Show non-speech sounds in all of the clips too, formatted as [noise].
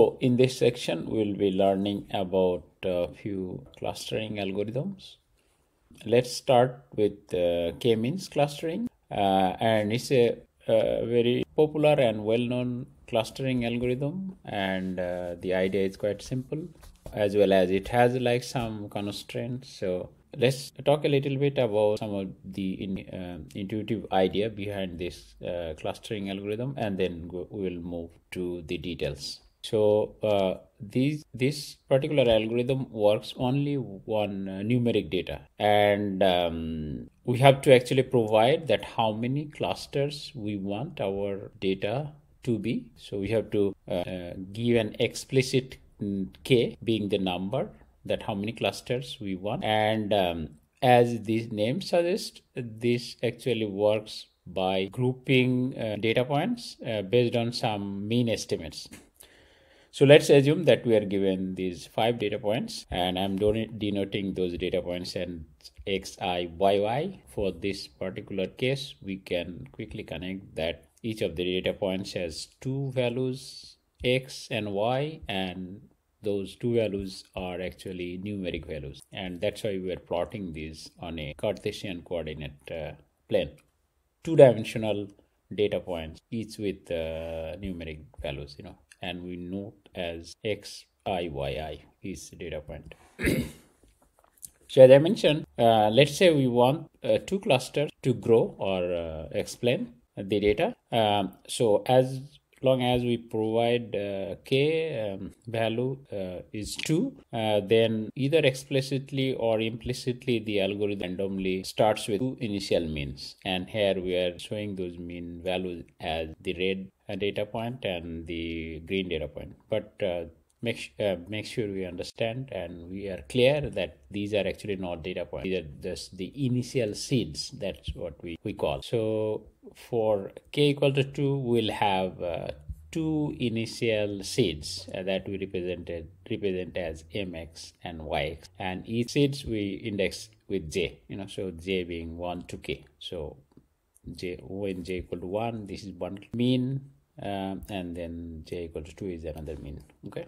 So in this section, we'll be learning about a few clustering algorithms. Let's start with uh, k-means clustering, uh, and it's a, a, very popular and well-known clustering algorithm. And uh, the idea is quite simple, as well as it has like some constraints. So let's talk a little bit about some of the in, uh, intuitive idea behind this uh, clustering algorithm, and then we'll move to the details. So uh, these this particular algorithm works only on uh, numeric data, and um, we have to actually provide that how many clusters we want our data to be. So we have to uh, give an explicit mm, k being the number that how many clusters we want, and um, as this name suggests, this actually works by grouping uh, data points uh, based on some mean estimates. So let's assume that we are given these five data points and I'm denoting those data points and x, i, y, y. For this particular case, we can quickly connect that each of the data points has two values x and y and those two values are actually numeric values and that's why we are plotting these on a Cartesian coordinate uh, plane. Two dimensional data points each with uh, numeric values you know and we note as x i y i is data point. so [clears throat] as I mentioned, uh, let's say we want uh, two clusters to grow or uh, explain the data. Um, so as long as we provide uh, k um, value uh, is 2 uh, then either explicitly or implicitly the algorithm randomly starts with two initial means. And here we are showing those mean values as the red data point and the green data point. But uh, make uh, make sure we understand and we are clear that these are actually not data points. These are just the initial seeds. That's what we we call. So for k equal to 2 we'll have uh, two initial seeds uh, that we represented represent as mx and yx. And each seeds we index with j you know so j being 1 to k. So j when j equal to 1 this is one mean um, and then j equal to 2 is another mean okay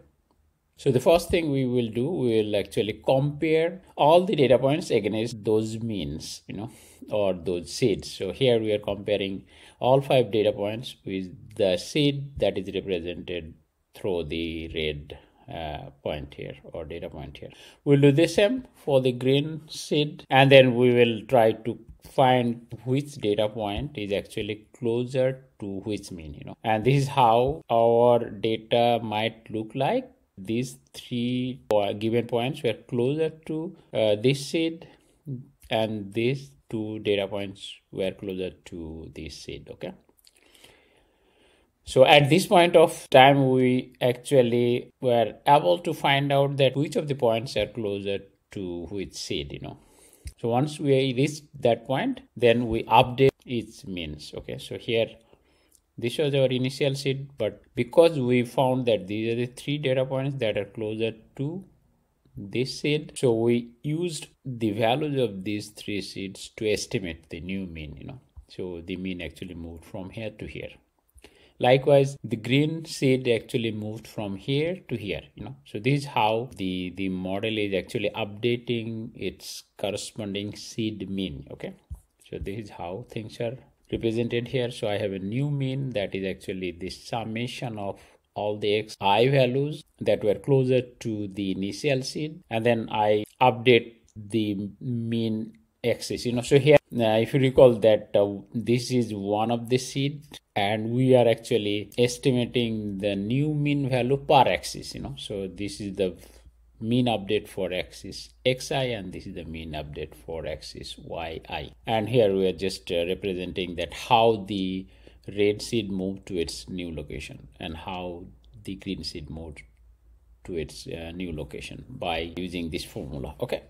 so the first thing we will do we will actually compare all the data points against those means you know or those seeds. So here we are comparing all five data points with the seed that is represented through the red uh, point here or data point here. We'll do the same for the green seed and then we will try to find which data point is actually closer to which mean you know. And this is how our data might look like these three given points were closer to uh, this seed and these two data points were closer to this seed okay? So at this point of time we actually were able to find out that which of the points are closer to which seed you know? So once we reach that point then we update its means okay? So here this was our initial seed but because we found that these are the three data points that are closer to this seed so we used the values of these three seeds to estimate the new mean you know. So the mean actually moved from here to here. Likewise the green seed actually moved from here to here you know. So this is how the the model is actually updating its corresponding seed mean okay? So this is how things are represented here. So i have a new mean that is actually the summation of all the x i values that were closer to the initial seed. And then i update the mean axis you know so here uh, if you recall that uh, this is one of the seed and we are actually estimating the new mean value per axis you know. So this is the mean update for axis xi and this is the mean update for axis yi and here we are just uh, representing that how the red seed moved to its new location and how the green seed moved to its uh, new location by using this formula okay?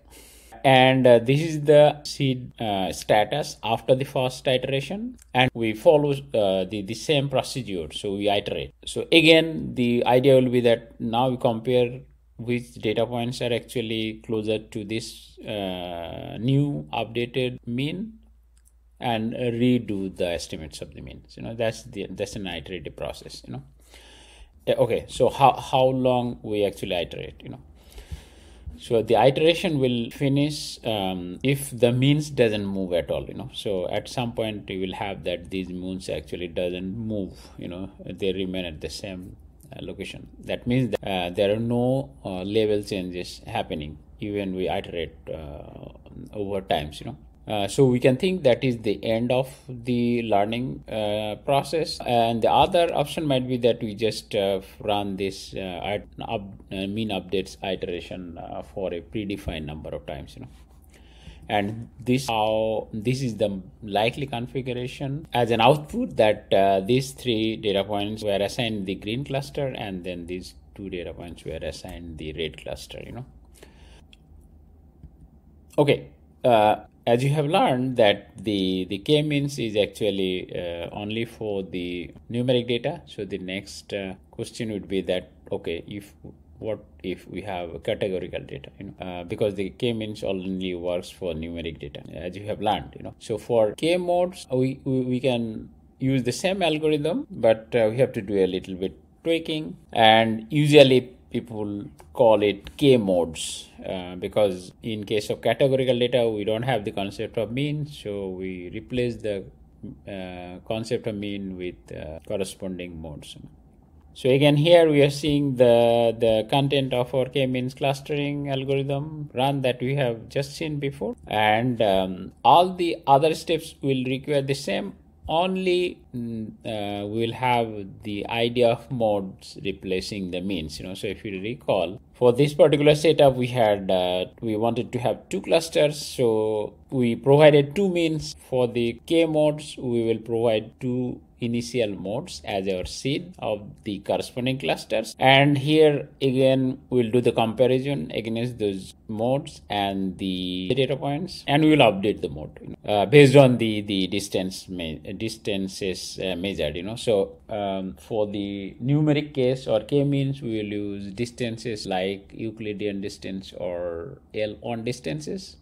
And uh, this is the seed uh, status after the first iteration and we follow uh, the, the same procedure so we iterate. So again the idea will be that now we compare which data points are actually closer to this uh, new updated mean and redo the estimates of the means you know that's the that's an iterative process you know. Okay so how, how long we actually iterate you know. So the iteration will finish um, if the means doesn't move at all you know. So at some point you will have that these moons actually doesn't move you know they remain at the same uh, location. That means that, uh, there are no uh, level changes happening even we iterate uh, over times you know. Uh, so we can think that is the end of the learning uh, process. And the other option might be that we just uh, run this uh, up, uh, mean updates iteration for a predefined number of times you know and this how this is the likely configuration as an output that these three data points were assigned the green cluster and then these two data points were assigned the red cluster you know. Okay uh, as you have learned that the the k-means is actually uh, only for the numeric data. So the next uh, question would be that okay if what if we have categorical data you know? Uh, because the k-means only works for numeric data as you have learned you know? So for k modes we, we, we can use the same algorithm but uh, we have to do a little bit tweaking. And usually people call it k modes uh, because in case of categorical data we don't have the concept of mean so we replace the uh, concept of mean with uh, corresponding modes so again here we are seeing the the content of our k-means clustering algorithm run that we have just seen before. And um, all the other steps will require the same. Only mm, uh, we'll have the idea of modes replacing the means you know. So if you recall for this particular setup we had uh, we wanted to have two clusters. So we provided two means. For the k modes we will provide two initial modes as our seed of the corresponding clusters. And here again we'll do the comparison against those modes and the data points and we will update the mode you know, uh, based on the the distance distances uh, measured you know. So um, for the numeric case or k means we will use distances like euclidean distance or l1 distances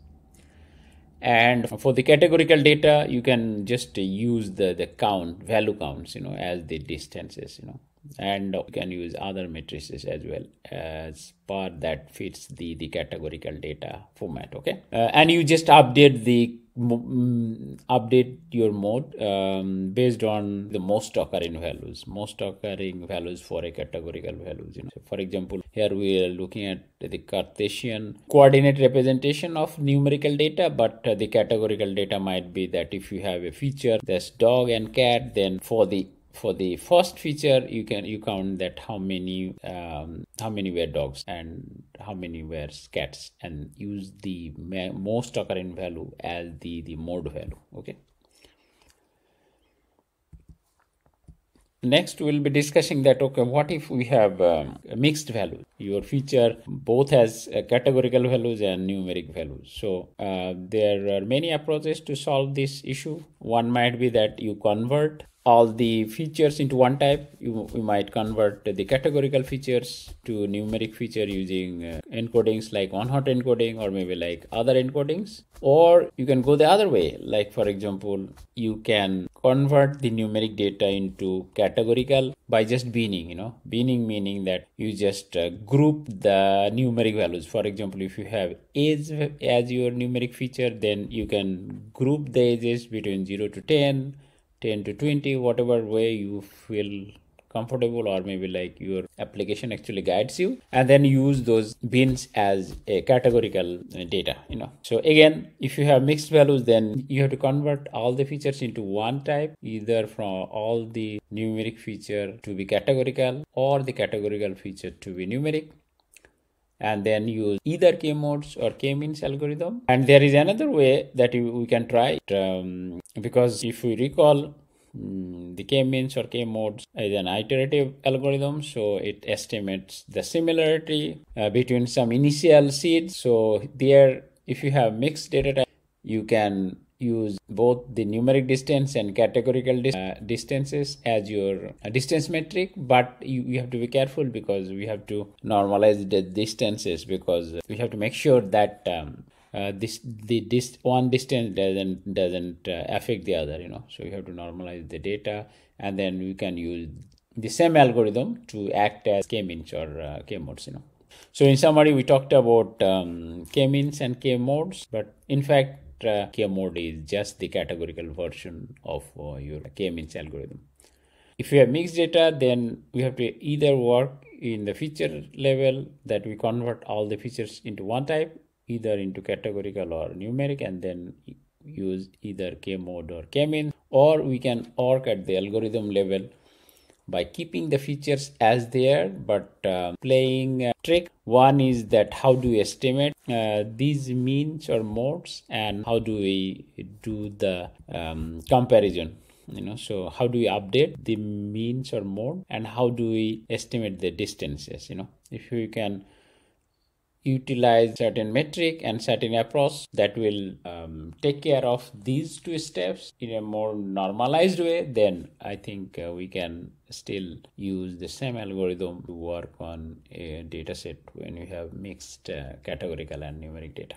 and for the categorical data you can just use the the count value counts you know as the distances you know. And you can use other matrices as well as part that fits the the categorical data format okay? Uh, and you just update the update your mode um, based on the most occurring values. Most occurring values for a categorical values you know. So for example here we are looking at the cartesian coordinate representation of numerical data but uh, the categorical data might be that if you have a feature that's dog and cat then for the for the first feature you can you count that how many um, how many were dogs and how many were cats and use the most occurring value as the the mode value okay next we'll be discussing that okay what if we have um, mixed values? your feature both has uh, categorical values and numeric values. So uh, there are many approaches to solve this issue. One might be that you convert all the features into one type. You, you might convert the categorical features to numeric feature using uh, encodings like one hot encoding or maybe like other encodings. Or you can go the other way. Like for example you can convert the numeric data into categorical by just binning you know. Binning meaning that you just uh, group the numeric values. For example if you have age as your numeric feature then you can group the ages between 0 to 10 10 to 20 whatever way you feel comfortable or maybe like your application actually guides you and then use those bins as a categorical data you know. So again if you have mixed values then you have to convert all the features into one type either from all the numeric feature to be categorical or the categorical feature to be numeric. And then use either k modes or k means algorithm. And there is another way that we can try it, um, because if we recall um, the k means or k modes is an iterative algorithm so it estimates the similarity uh, between some initial seeds. So there if you have mixed data type you can use both the numeric distance and categorical dis- uh, distances as your uh, distance metric but you, you have to be careful because we have to normalize the distances because we have to make sure that um, uh, this the this one distance doesn't doesn't uh, affect the other you know so you have to normalize the data and then we can use the same algorithm to act as k-means or uh, k-modes, you know. So in summary, we talked about um, k-means and k-modes, but in fact, uh, k-mode is just the categorical version of uh, your k-means algorithm. If you have mixed data, then we have to either work in the feature level that we convert all the features into one type, either into categorical or numeric, and then use either k mode or k mean, or we can work at the algorithm level by keeping the features as they are but uh, playing a trick. One is that how do we estimate uh, these means or modes and how do we do the um, comparison you know? So how do we update the means or mode and how do we estimate the distances you know? If we can utilize certain metric and certain approach that will um, take care of these two steps in a more normalized way then i think uh, we can still use the same algorithm to work on a data set when you have mixed uh, categorical and numeric data